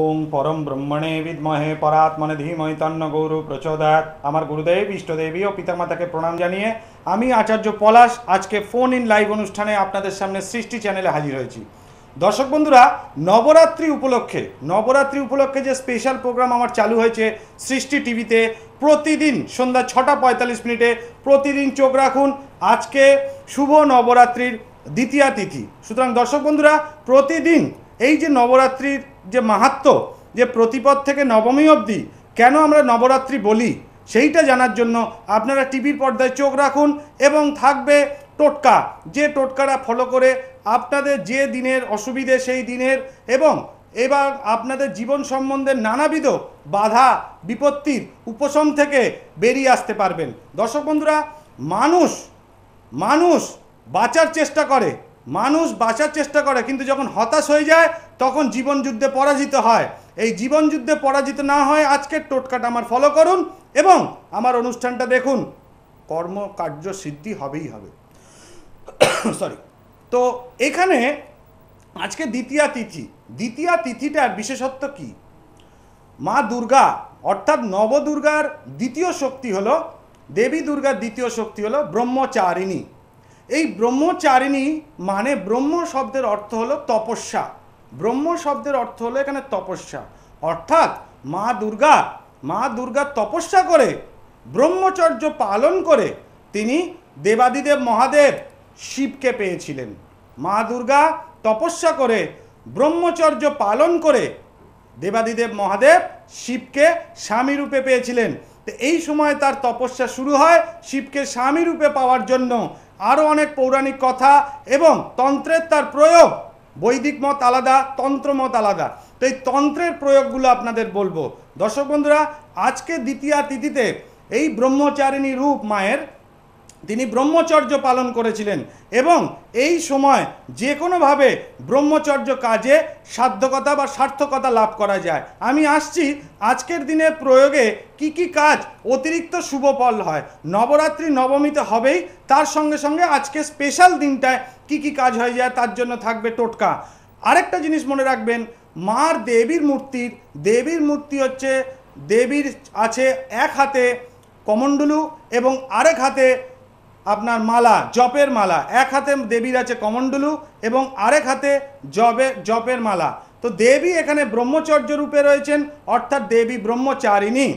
ওং পরম ব্রহ্মণে বিদ্মহে পরাত্মনে ধীমহি তন্ন গৌর প্রচোদয়াত আমার গুরুদেব, ইষ্টদেবী ও পিতামাতাকে প্রণাম জানিয়ে আমি আচার্য পলাশ আজকে ফোন ইন লাইভ অনুষ্ঠানে আপনাদের সামনে সৃষ্টি চ্যানেলে হাজির হয়েছি। দর্শক বন্ধুরা, নবরাত্রি উপলক্ষে নবরাত্রি উপলক্ষে যে স্পেশাল প্রোগ্রাম আমার চালু হয়েছে সৃষ্টি টিভিতে, প্রতিদিন সন্ধ্যা ছটা পঁয়তাল্লিশ মিনিটে প্রতিদিন চোখ রাখুন, আজকে শুভ নবরাত্রির দ্বিতীয়া তিথি। সুতরাং দর্শক বন্ধুরা, প্রতিদিন এই যে নবরাত্রির যে মাহাত্ম, যে প্রতিপদ থেকে নবমী অবধি কেন আমরা নবরাত্রি বলি, সেইটা জানার জন্য আপনারা টিভির পর্দায় চোখ রাখুন এবং থাকবে টোটকা। যে টোটকাটা ফলো করে আপনাদের যে দিনের অসুবিধে সেই দিনের এবং এবার আপনাদের জীবন সম্বন্ধে নানাবিধ বাধা, বিপত্তির উপশম থেকে বেরিয়ে আসতে পারবেন। দর্শক বন্ধুরা, মানুষ মানুষ বাঁচার চেষ্টা করে, মানুষ বাঁচার চেষ্টা করে, কিন্তু যখন হতাশ হয়ে যায় তখন জীবন যুদ্ধে পরাজিত হয়। এই জীবন যুদ্ধে পরাজিত না হয় আজকের টোটকাটা আমার ফলো করুন এবং আমার অনুষ্ঠানটা দেখুন। কর্মকার্য সিদ্ধি হবেই হবে। সরি তো এখানে আজকে দ্বিতীয়া তিথি। দ্বিতীয়া তিথিটার বিশেষত্ব কি? মা দুর্গা, অর্থাৎ নবদুর্গার দ্বিতীয় শক্তি হলো, দেবী দুর্গার দ্বিতীয় শক্তি হলো ব্রহ্মচারিণী। এই ব্রহ্মচারিণী মানে ব্রহ্ম শব্দের অর্থ হলো তপস্যা। ব্রহ্ম শব্দের অর্থ হলো এখানে তপস্যা। অর্থাৎ মা দুর্গা মা দুর্গা তপস্যা করে, ব্রহ্মচর্য পালন করে তিনি দেবাদিদেব মহাদেব শিবকে পেয়েছিলেন। মা দুর্গা তপস্যা করে, ব্রহ্মচর্য পালন করে দেবাদিদেব মহাদেব শিবকে স্বামী রূপে পেয়েছিলেন। তো এই সময় তার তপস্যা শুরু হয় শিবকে স্বামী রূপে পাওয়ার জন্য। আরও অনেক পৌরাণিক কথা এবং তন্ত্রের তার প্রয়োগ বৈদিক মত আলাদা, তন্ত্র মত আলাদা। তো এই তন্ত্রের প্রয়োগগুলো আপনাদের বলব। দর্শক বন্ধুরা, আজকে দ্বিতীয়া তিথিতে এই ব্রহ্মচারিণী রূপ মায়ের তিনি ব্রহ্মচর্য পালন করেছিলেন এবং এই সময় যে কোনোভাবে ব্রহ্মচর্য কাজে সাধ্যকতা বা সার্থকতা লাভ করা যায়। আমি আসছি আজকের দিনের প্রয়োগে কি কি কাজ অতিরিক্ত শুভ ফল হয়। নবরাত্রি নবমীতে হবেই, তার সঙ্গে সঙ্গে আজকে স্পেশাল দিনটায় কি কি কাজ হয়ে যায় তার জন্য থাকবে টোটকা। আরেকটা জিনিস মনে রাখবেন, মার দেবীর মূর্তির দেবীর মূর্তি হচ্ছে, দেবীর আছে এক হাতে কমণ্ডলু এবং আরেক হাতে আপনার মালা, জপের মালা, এক হাতে দেবীর আছে কমণ্ডলু এবং আরেক হাতে জবে, জপের মালা। তো দেবী এখানে ব্রহ্মচর্য রূপে রয়েছেন, অর্থাৎ দেবী ব্রহ্মচারিণী।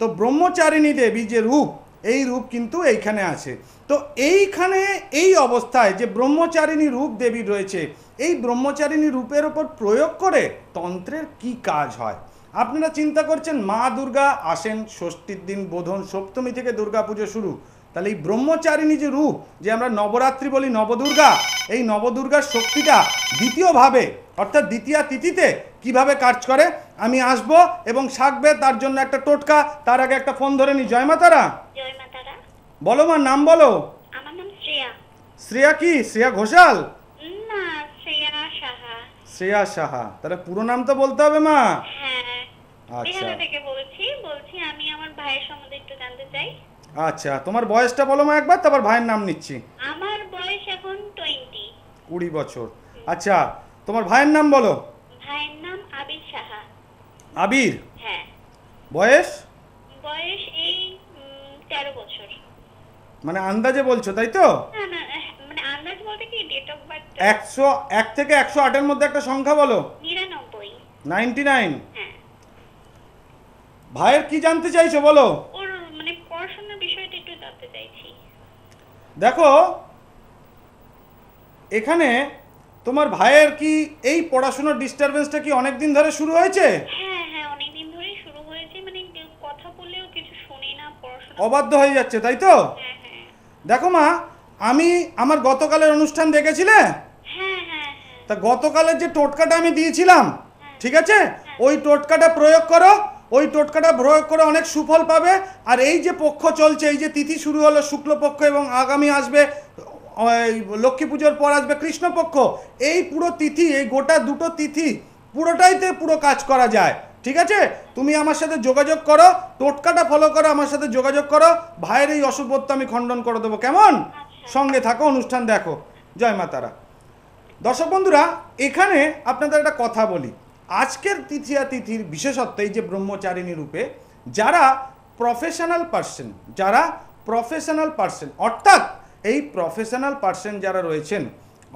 তো ব্রহ্মচারিণী দেবী যে রূপ, এই রূপ কিন্তু এইখানে আছে। তো এইখানে, এই অবস্থায় যে ব্রহ্মচারিণী রূপ দেবীর রয়েছে, এই ব্রহ্মচারিণী রূপের ওপর প্রয়োগ করে তন্ত্রের কি কাজ হয়? আপনারা চিন্তা করছেন, মা দুর্গা আসেন, ষষ্ঠীর দিন বোধন সপ্তমী থেকে দুর্গা পুজো শুরু। তাহলে এই ব্রহ্মচারিণী যে রূপ যে আমরা নবরাত্রি বলি নবদুর্গা এই নবদুর্গার শক্তিটা দ্বিতীয়ভাবে অর্থাৎ দ্বিতীয়া তিথিতে কীভাবে কাজ করে? আমি আসব এবং শাকবে তার জন্য একটা টোটকা তার আগে একটা ফোন ধরে নি জয় মাতারা। বলো মা নাম বলো। শ্রেয়া। শ্রেয়া কি? শ্রেয়া ঘোষাল? শ্রেয়া সাহা। তাহলে পুরো নাম তো বলতে হবে মা? হ্যাঁ। আচ্ছা। থেকে বলছি বলছি আমি আমার ভাইয়ের সম্বন্ধে একটু জানতে চাই। আচ্ছা তোমার বয়সটা বলো মা একবার তারপর ভাইয়ের নাম নিচ্ছি। আমার বয়স এখন টোয়েন্টি কুড়ি বছর। আচ্ছা তোমার ভাইয়ের নাম বলো। ভাইয়ের নাম আবির সাহা। আবির? হ্যাঁ। বয়স? বয়স এই উম, তেরো বছর। মানে আন্দাজে বলছো তাই তো? না না মানে আন্দাজ বলতে কি ডেট অফ বার্থ একশো এক থেকে একশো আটের মধ্যে একটা সংখ্যা বলো। নিরানব্বই। নাইনটি নাইন হ্যাঁ। ভাইয়ের কি জানতে চাইছো বলো ওর মানে পড়াশোনার বিষয়টা একটু জানতে চাইছি দেখো এখানে তোমার ভাইয়ের কি এই পড়াশোনার ডিস্টারবেন্সটা কি অনেক দিন ধরে শুরু হয়েছে? হ্যাঁ হ্যাঁ মানে অবাধ্য হয়ে যাচ্ছে তাই তো? হ্যাঁ দেখো মা আমি আমার গতকালের অনুষ্ঠান দেখেছিলে? তা গতকালের যে টোটকাটা আমি দিয়েছিলাম ঠিক আছে? ওই টোটকাটা প্রয়োগ করো ওই টোটকাটা প্রয়োগ করে অনেক সুফল পাবে। আর এই যে পক্ষ চলছে, এই যে তিথি শুরু হলো, শুক্লপক্ষ এবং আগামী আসবে লক্ষ্মী পুজোর পর আসবে কৃষ্ণপক্ষ। এই পুরো তিথি, এই গোটা দুটো তিথি পুরোটাইতে পুরো কাজ করা যায়। ঠিক আছে? তুমি আমার সাথে যোগাযোগ করো, টোটকাটা ফলো করো, আমার সাথে যোগাযোগ করো। ভাইয়ের এই অশুভত্ব আমি খণ্ডন করে দেবো। কেমন? সঙ্গে থাকো, অনুষ্ঠান দেখো। জয় মাতারা। দর্শক বন্ধুরা, এখানে আপনাদের একটা কথা বলি। আজকের তৃতীয়া তিথির বিশেষত্ব এই যে ব্রহ্মচারিণী রূপে, যারা প্রফেশনাল পার্সন যারা প্রফেশনাল পার্সন অর্থাৎ এই প্রফেশনাল পার্সন যারা রয়েছেন,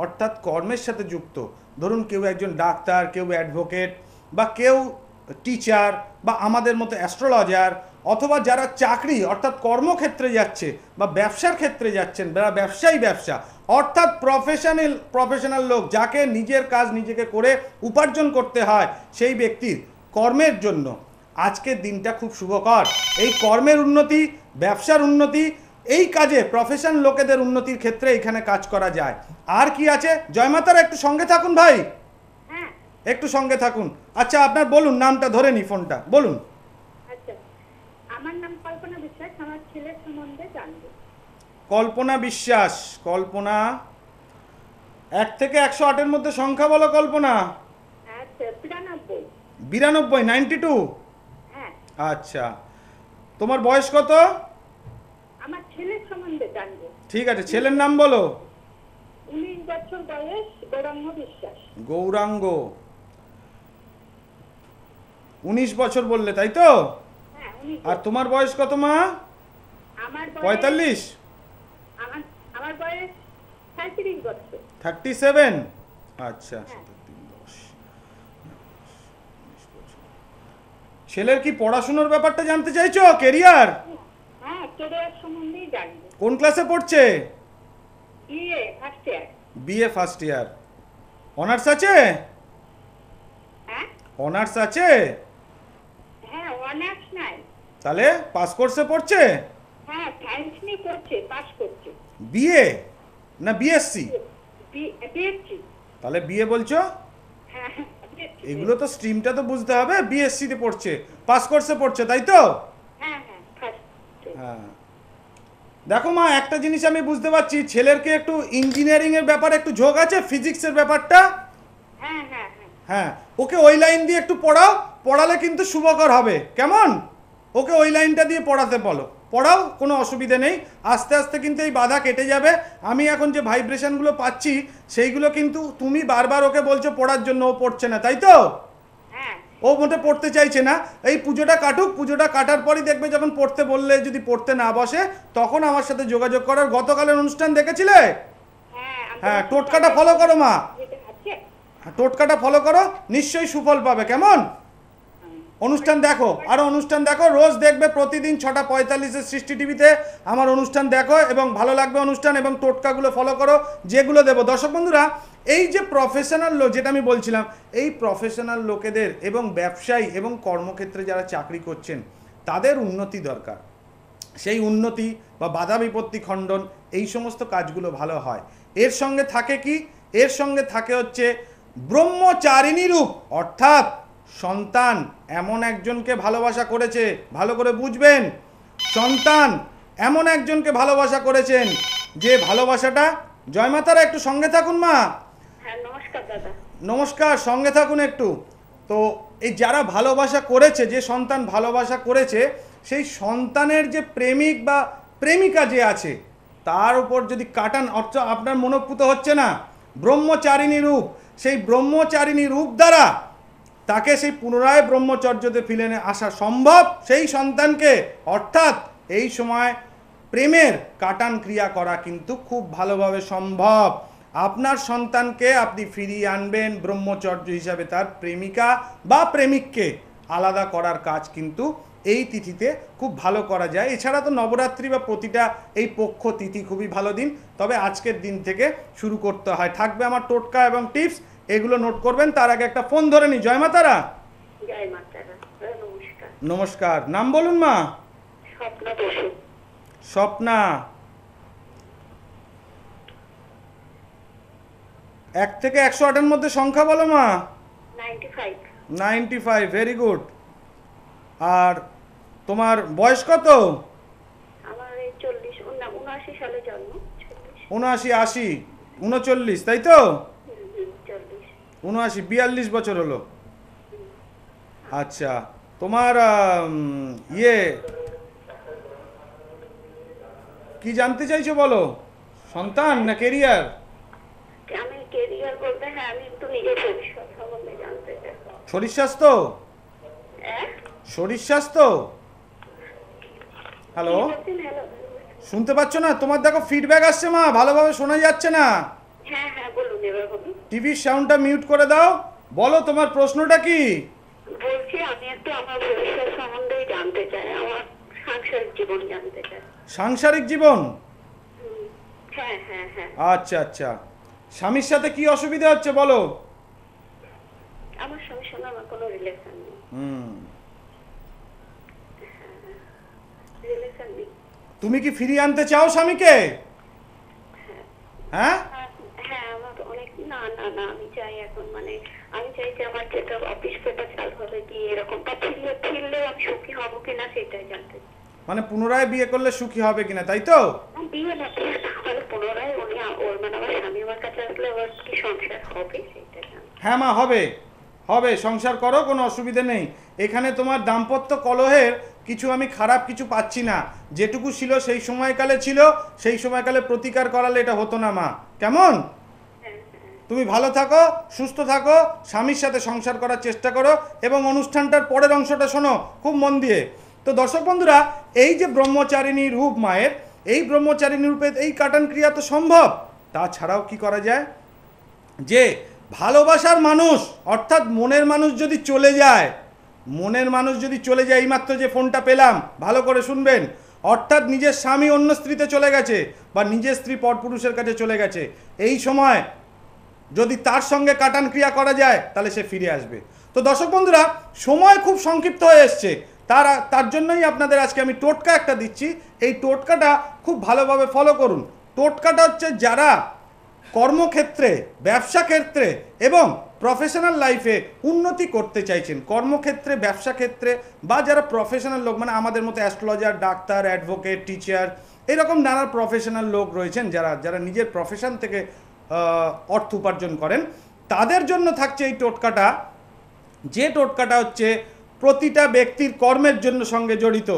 অর্থাৎ কর্মের সাথে যুক্ত, ধরুন কেউ একজন ডাক্তার, কেউ অ্যাডভোকেট বা কেউ টিচার বা আমাদের মতো অ্যাস্ট্রোলজার অথবা যারা চাকরি, অর্থাৎ কর্মক্ষেত্রে যাচ্ছে, বা ব্যবসার ক্ষেত্রে যাচ্ছেন যারা ব্যবসায়ী ব্যবসা অর্থাৎ প্রফেশনাল প্রফেশনাল লোক যাকে নিজের কাজ নিজেকে করে উপার্জন করতে হয় সেই ব্যক্তির কর্মের জন্য আজকের দিনটা খুব শুভকর। এই কর্মের উন্নতি ব্যবসার উন্নতি এই কাজে প্রফেশন লোকেদের উন্নতির ক্ষেত্রে এখানে কাজ করা যায়। আর কি আছে? জয়মাতার একটু সঙ্গে থাকুন ভাই। হ্যাঁ। একটু সঙ্গে থাকুন। আচ্ছা আপনার বলুন নামটা ধরে নি ফোনটা। বলুন। আচ্ছা। আমার নাম কল্পনা বিশ্বাস আমার ছেলের সম্বন্ধে জানব। কল্পনা বিশ্বাস কল্পনা। এক থেকে একশো আটের মধ্যে সংখ্যা বলো কল্পনা। বিরানব্বই। নাইনটি টু হ্যাঁ। আচ্ছা। তোমার বয়স কত? আমার ছেলের সম্বন্ধে জানব। ঠিক আছে ছেলের নাম বলো। উনিশ বছর বয়স গৌরাঙ্গ বিশ্বাস। গৌরাঙ্গ। উনিশ বছর বললে তাই তো? হ্যাঁ আর তোমার বয়স কত মা? পঁয়তাল্লিশ? আমার বয়স সাঁত্রিশ বছর। থার্টি সেভেন আচ্ছা হ্যাঁ। দশ, উনিশ বছর। ছেলের কি পড়াশোনার ব্যাপারটা জানতে চাইছো? কেরিয়ার হ্যাঁ কেরিয়ার সম্বন্ধেই জানব। কোন ক্লাসে পড়ছে? ইয়ে first year BA first year honours আছে? হ্যাঁ। অনার্স আছে? হ্যাঁ অনার্স নাই। তাহলে পাস কোর্সে পড়ছে? হ্যাঁ সায়েন্স নিয়ে পড়ছে পাস করছে। বিএ না বিএসসি তাহলে বিএ বলছো? হ্যাঁ এগুলো তো স্ট্রিমটা তো বুঝতে হবে বিএসসি তে পড়ছে পাস কোর্সে পড়ছে তাই তো? হ্যাঁ হ্যাঁ হ্যাঁ। দেখো মা একটা জিনিস আমি বুঝতে পারছি ছেলের কি একটু ইঞ্জিনিয়ারিং এর ব্যাপারে একটু ঝোঁক আছে ফিজিক্সের ব্যাপারটা? হ্যাঁ হ্যাঁ হ্যাঁ। হ্যাঁ ওকে ওই লাইন দিয়ে একটু পড়াও পড়ালে কিন্তু শুভকর হবে কেমন? ওকে ওই লাইনটা দিয়ে পড়াতে বলো। পড়াও কোনো অসুবিধে নেই। আস্তে আস্তে কিন্তু এই বাধা কেটে যাবে। আমি এখন যে ভাইব্রেশনগুলো পাচ্ছি সেইগুলো কিন্তু তুমি বারবার ওকে বলছো পড়ার জন্য ও পড়ছে না তাই তো? হ্যাঁ। ও মোটে পড়তে চাইছে না। এই পুজোটা কাটুক পুজোটা কাটার পরই দেখবে যখন পড়তে বললে যদি পড়তে না বসে তখন আমার সাথে যোগাযোগ করার গতকালের অনুষ্ঠান দেখেছিলে? হ্যাঁ হ্যাঁ টোটকাটা ফলো করো মা। হ্যাঁ, টোটকাটা ফলো করো নিশ্চয়ই সুফল পাবে কেমন? অনুষ্ঠান দেখো আরও অনুষ্ঠান দেখো, রোজ দেখবে প্রতিদিন ছটা পঁয়তাল্লিশের সৃষ্টি টিভিতে আমার অনুষ্ঠান দেখো এবং ভালো লাগবে অনুষ্ঠান এবং টোটকাগুলো ফলো করো, যেগুলো দেবো। দর্শক বন্ধুরা, এই যে প্রফেশনাল লোক, যেটা আমি বলছিলাম, এই প্রফেশনাল লোকেদের এবং ব্যবসায়ী এবং কর্মক্ষেত্রে যারা চাকরি করছেন, তাদের উন্নতি দরকার। সেই উন্নতি বা বাধা বিপত্তি খণ্ডন, এই সমস্ত কাজগুলো ভালো হয়। এর সঙ্গে থাকে কি? এর সঙ্গে থাকে হচ্ছে ব্রহ্মচারিণী রূপ, অর্থাৎ সন্তান এমন একজনকে ভালোবাসা করেছে ভালো করে বুঝবেন। সন্তান এমন একজনকে ভালোবাসা করেছেন যে ভালোবাসাটা জয়মাতারা একটু সঙ্গে থাকুন মা। হ্যাঁ নমস্কার নমস্কার সঙ্গে থাকুন একটু। তো এই যারা ভালোবাসা করেছে যে সন্তান ভালোবাসা করেছে সেই সন্তানের যে প্রেমিক বা প্রেমিকা যে আছে তার উপর যদি কাটান অর্থ আপনার মনোপুত হচ্ছে না। ব্রহ্মচারিণী রূপ সেই ব্রহ্মচারিণী রূপ দ্বারা তাকে সেই পুনরায় ব্রহ্মচর্যতে ফিরে আসা সম্ভব। সেই সন্তানকে অর্থাৎ এই সময় প্রেমের কাটান ক্রিয়া করা কিন্তু খুব ভালোভাবে সম্ভব। আপনার সন্তানকে আপনি ফিরিয়ে আনবেন ব্রহ্মচর্য হিসাবে তার প্রেমিকা বা প্রেমিককে। আলাদা করার কাজ কিন্তু এই তিথিতে খুব ভালো করা যায়। এছাড়া তো নবরাত্রি বা প্রতিটা এই পক্ষ তিথি খুবই ভালো দিন। তবে আজকের দিন থেকে শুরু করতে হয়। থাকবে আমার টোটকা এবং টিপস। এগুলো নোট করবেন। তার আগে একটা ফোন ধরে নি জয় মাতারা। হ্যাঁ, নমস্কার। নাম বলুন মা। স্বপ্না এক থেকে একশো আটের মধ্যে সংখ্যা বলো মা। নাইনটি ফাইভ ভেরি গুড আর তোমার বয়স কত? উনআশি আশি উনচল্লিশ তাই তো? উনআশি বিয়াল্লিশ বছর হলো। আচ্ছা তোমার ইয়ে কি জানতে চাইছো বলো? সন্তান না কেরিয়ার আমি কেরিয়ার বলতে হ্যাঁ আমি একটু নিজের সম্বন্ধে জানতে চাই। শরীর স্বাস্থ্য? হ্যাঁ? শরীর স্বাস্থ্য? হ্যালো শুনতে পাচ্ছ না? তোমার দেখো ফিডব্যাক আসছে মা ভালোভাবে শোনা যাচ্ছে না। হ্যাঁ হ্যাঁ টিভির সাউন্ডটা মিউট করে দাও। বলো তোমার প্রশ্নটা কি? বলছি আমি একটু আমার সম্বন্ধে জানতে চাই আমার সাংসারিক জীবন জানতে চাই। সাংসারিক জীবন? হ্যাঁ হ্যাঁ হ্যাঁ। আচ্ছা আচ্ছা। স্বামীর সাথে কি অসুবিধা হচ্ছে বলো? আমার স্বামীর সঙ্গে আমার কোনো রিলেশন নেই। হুম। রিলেশন নেই। তুমি কি ফিরিয়ে আনতে চাও স্বামীকে? হ্যাঁ আমার অনেক না না না আমি চাই এখন মানে আমি চাই যে আমার যেটা অফিস পেপার চালু হবে কি এরকম বা ফিরলে ফিরলেও আমি সুখী হব কিনা সেটাই জানতে। মানে পুনরায় বিয়ে করলে সুখী হবে কিনা তাই তো? বিয়ে না বিয়ে না পুনরায় উনি ওর মানে আমার স্বামী আমার কাছে আসলে ওর কি সংসার হবে সেটা হ্যাঁ মা হবে। হবে সংসার করো কোনো অসুবিধে নেই। এখানে তোমার দাম্পত্য কলহের কিছু আমি খারাপ কিছু পাচ্ছি না। যেটুকু ছিল সেই সময়কালে ছিল সেই সময়কালে প্রতিকার করালে এটা হতো না মা। কেমন? তুমি ভালো থাকো, সুস্থ থাকো, স্বামীর সাথে সংসার করার চেষ্টা করো এবং অনুষ্ঠানটার পরের অংশটা শোনো, খুব মন দিয়ে। তো দর্শক বন্ধুরা, এই যে ব্রহ্মচারিণী রূপ মায়ের, এই ব্রহ্মচারিণী রূপে এই কাটান ক্রিয়া তো সম্ভব। তাছাড়াও কি করা যায়? যে ভালোবাসার মানুষ, অর্থাৎ মনের মানুষ যদি চলে যায়, মনের মানুষ যদি চলে যায়, এইমাত্র যে ফোনটা পেলাম, ভালো করে শুনবেন। অর্থাৎ নিজের স্বামী অন্য স্ত্রীতে চলে গেছে বা নিজের স্ত্রী পরপুরুষের কাছে চলে গেছে। এই সময় যদি তার সঙ্গে কাটান ক্রিয়া করা যায়, তাহলে সে ফিরে আসবে। তো দর্শক বন্ধুরা, সময় খুব সংক্ষিপ্ত হয়ে এসছে। তার তার জন্যই আপনাদের আজকে আমি টোটকা একটা দিচ্ছি। এই টোটকাটা খুব ভালোভাবে ফলো করুন। টোটকাটা হচ্ছে যারা কর্মক্ষেত্রে ব্যবসা ক্ষেত্রে এবং প্রফেশনাল লাইফে উন্নতি করতে চাইছেন, কর্মক্ষেত্রে ব্যবসা ক্ষেত্রে বা যারা প্রফেশনাল লোক মানে আমাদের মতো অ্যাস্ট্রোলজার ডাক্তার অ্যাডভোকেট টিচার এরকম নানা প্রফেশনাল লোক রয়েছেন যারা যারা নিজের প্রফেশন থেকে অর্থ উপার্জন করেন। তাদের জন্য থাকছে এই টোটকাটা। যে টোটকাটা হচ্ছে প্রতিটা ব্যক্তির কর্মের জন্য সঙ্গে জড়িত।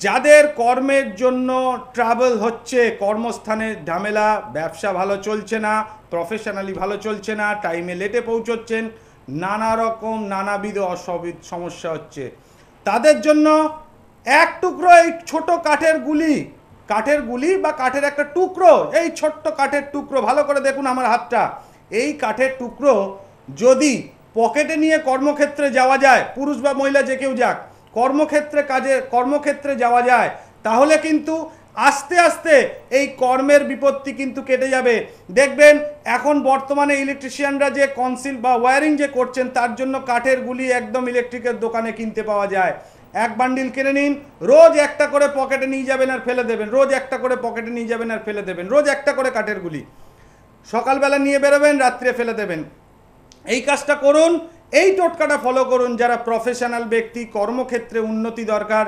যাদের কর্মের জন্য ট্রাভেল হচ্ছে, কর্মস্থানে ঝামেলা, ব্যবসা ভালো চলছে না প্রফেশনালি ভালো চলছে না টাইমে লেটে পৌঁছচ্ছেন, নানা রকম নানাবিধ অসবিধ সমস্যা হচ্ছে। তাদের জন্য এক টুকরো এই ছোট কাঠের গুলি কাঠের গুলি বা কাঠের একটা টুকরো, এই ছোট্ট কাঠের টুকরো, ভালো করে দেখুন আমার হাতটা, এই কাঠের টুকরো যদি পকেটে নিয়ে কর্মক্ষেত্রে যাওয়া যায়, পুরুষ বা মহিলা যে কেউ যাক, কর্মক্ষেত্রে কাজে, কর্মক্ষেত্রে যাওয়া যায়, তাহলে কিন্তু আস্তে আস্তে এই কর্মের বিপত্তি কিন্তু কেটে যাবে। দেখবেন, এখন বর্তমানে ইলেকট্রিশিয়ানরা যে কনসিল বা ওয়্যারিং যে করছেন, তার জন্য কাঠের গুলি একদম ইলেকট্রিকের দোকানে কিনতে পাওয়া যায়। এক বান্ডিল কিনে নিন, রোজ একটা করে পকেটে নিয়ে যাবেন আর ফেলে দেবেন, রোজ একটা করে পকেটে নিয়ে যাবেন আর ফেলে দেবেন, রোজ একটা করে কাঠের গুলি। সকালবেলা নিয়ে বেরোবেন, রাত্রে ফেলে দেবেন। এই কাজটা করুন, এই টোটকাটা ফলো করুন, যারা প্রফেশনাল ব্যক্তি, কর্মক্ষেত্রে উন্নতি দরকার,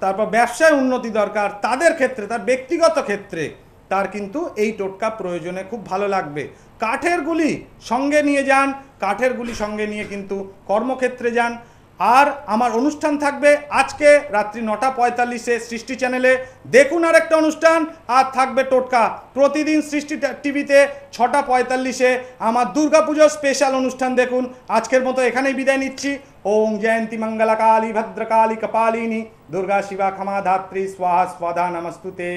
তারপর ব্যবসায় উন্নতি দরকার, তাদের ক্ষেত্রে, তার ব্যক্তিগত ক্ষেত্রে, তার কিন্তু এই টোটকা প্রয়োজনে খুব ভালো লাগবে। কাঠের গুলি সঙ্গে নিয়ে যান, কাঠের গুলি সঙ্গে নিয়ে কিন্তু কর্মক্ষেত্রে যান আর আমার অনুষ্ঠান থাকবে আজকে রাত্রি নটা পঁয়তাল্লিশে সৃষ্টি চ্যানেলে। দেখুন আর একটা অনুষ্ঠান, আর থাকবে টোটকা। প্রতিদিন সৃষ্টি টিভিতে ছটা পঁয়তাল্লিশে আমার দুর্গাপুজোর স্পেশাল অনুষ্ঠান দেখুন। আজকের মতো এখানেই বিদায় নিচ্ছি। ওম জয়ন্তী মঙ্গলা কালী ভদ্রকালী, কপালিনী। দুর্গা শিবা ক্ষমা ধাত্রী, স্বাহা স্বাধা নমস্তুতে।